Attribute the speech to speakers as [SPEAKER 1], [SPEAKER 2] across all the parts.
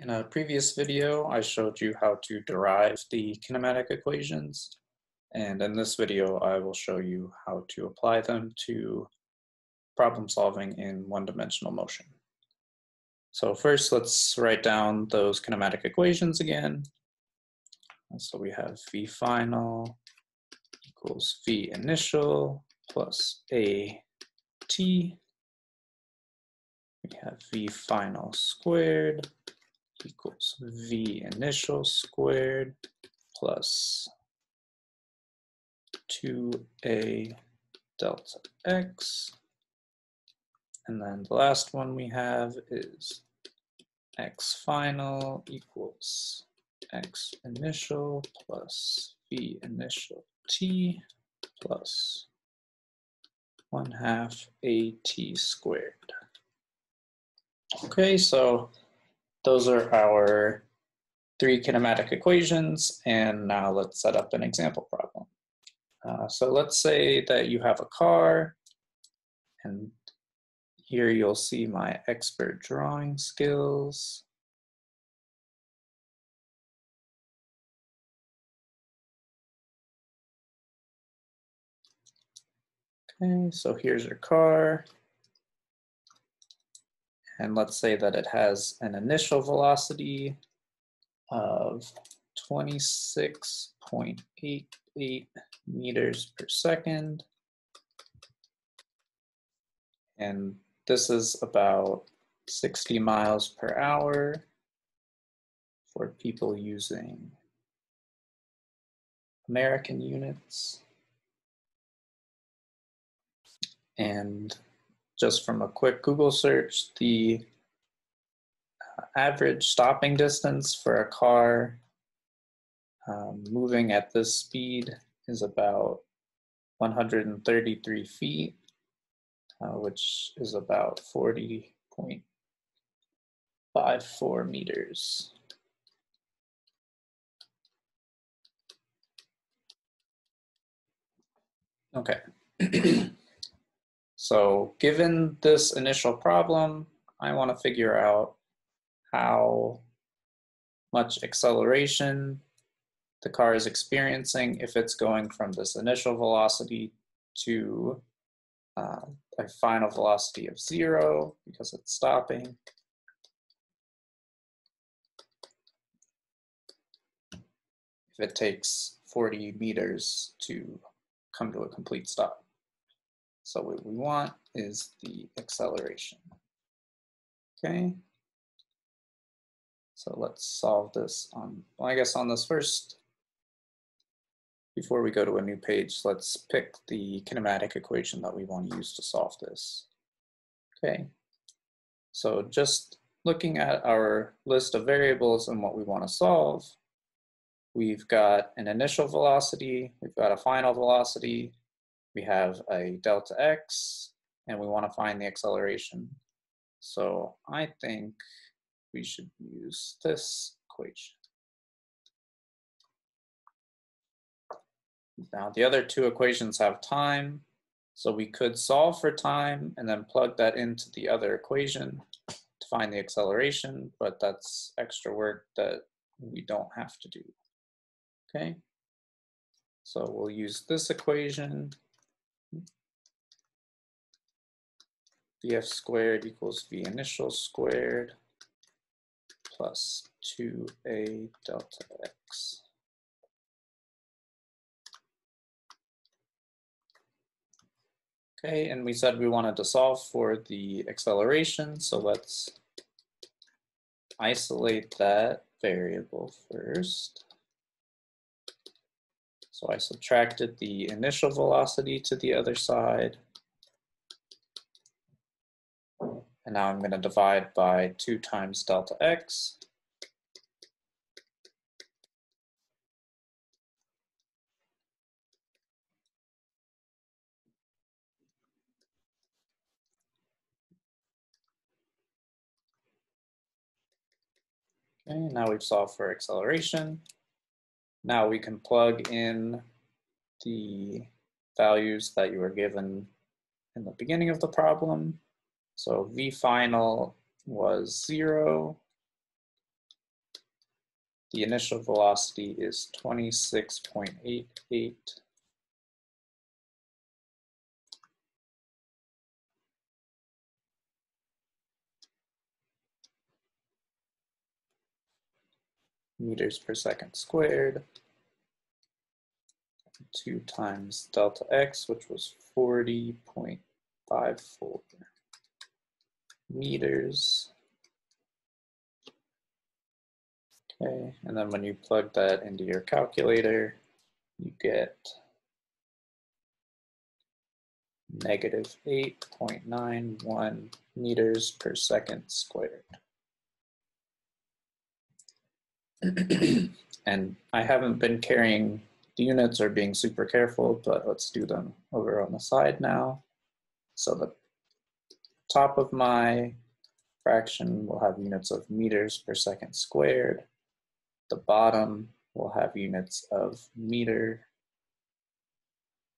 [SPEAKER 1] In a previous video, I showed you how to derive the kinematic equations. And in this video, I will show you how to apply them to problem solving in one-dimensional motion. So first, let's write down those kinematic equations again. So we have V final equals V initial plus A T. We have V final squared equals v initial squared plus 2a delta x. And then the last one we have is x final equals x initial plus v initial t plus 1 half at squared. Okay, so those are our three kinematic equations, and now let's set up an example problem. Uh, so let's say that you have a car, and here you'll see my expert drawing skills. Okay, so here's your car. And let's say that it has an initial velocity of 26.88 meters per second. And this is about 60 miles per hour for people using American units. And just from a quick Google search, the uh, average stopping distance for a car um, moving at this speed is about 133 feet, uh, which is about 40.54 meters. Okay. So given this initial problem, I want to figure out how much acceleration the car is experiencing if it's going from this initial velocity to uh, a final velocity of zero because it's stopping. If it takes 40 meters to come to a complete stop. So what we want is the acceleration. Okay. So let's solve this on, well, I guess on this first, before we go to a new page, let's pick the kinematic equation that we want to use to solve this. Okay. So just looking at our list of variables and what we want to solve, we've got an initial velocity, we've got a final velocity, we have a delta x, and we want to find the acceleration. So I think we should use this equation. Now the other two equations have time, so we could solve for time and then plug that into the other equation to find the acceleration, but that's extra work that we don't have to do. Okay, so we'll use this equation vf squared equals v initial squared plus 2a delta x. Okay, and we said we wanted to solve for the acceleration, so let's isolate that variable first. So I subtracted the initial velocity to the other side. And now I'm going to divide by 2 times delta x. Okay, now we've solved for acceleration. Now we can plug in the values that you were given in the beginning of the problem. So v final was zero. the initial velocity is 26.88 meters per second squared, 2 times delta x, which was 40.54 meters. Okay, and then when you plug that into your calculator, you get negative 8.91 meters per second squared. and I haven't been carrying the units or being super careful, but let's do them over on the side now. So the top of my fraction will have units of meters per second squared. The bottom will have units of meter.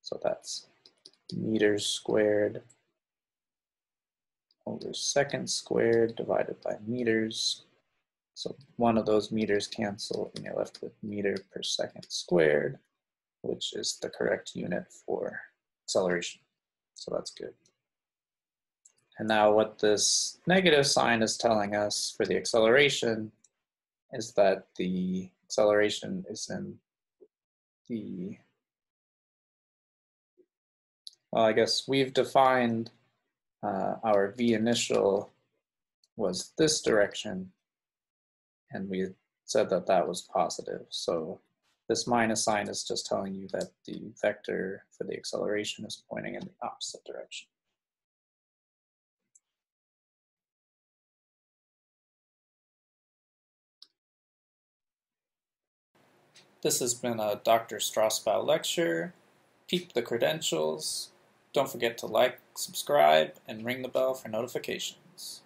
[SPEAKER 1] So that's meters squared over second squared divided by meters so one of those meters cancel and you're left with meter per second squared, which is the correct unit for acceleration. So that's good. And now what this negative sign is telling us for the acceleration is that the acceleration is in the, well, I guess we've defined uh, our v initial was this direction, and we said that that was positive. So this minus sign is just telling you that the vector for the acceleration is pointing in the opposite direction. This has been a Dr. Strausbaugh lecture. Keep the credentials. Don't forget to like, subscribe, and ring the bell for notifications.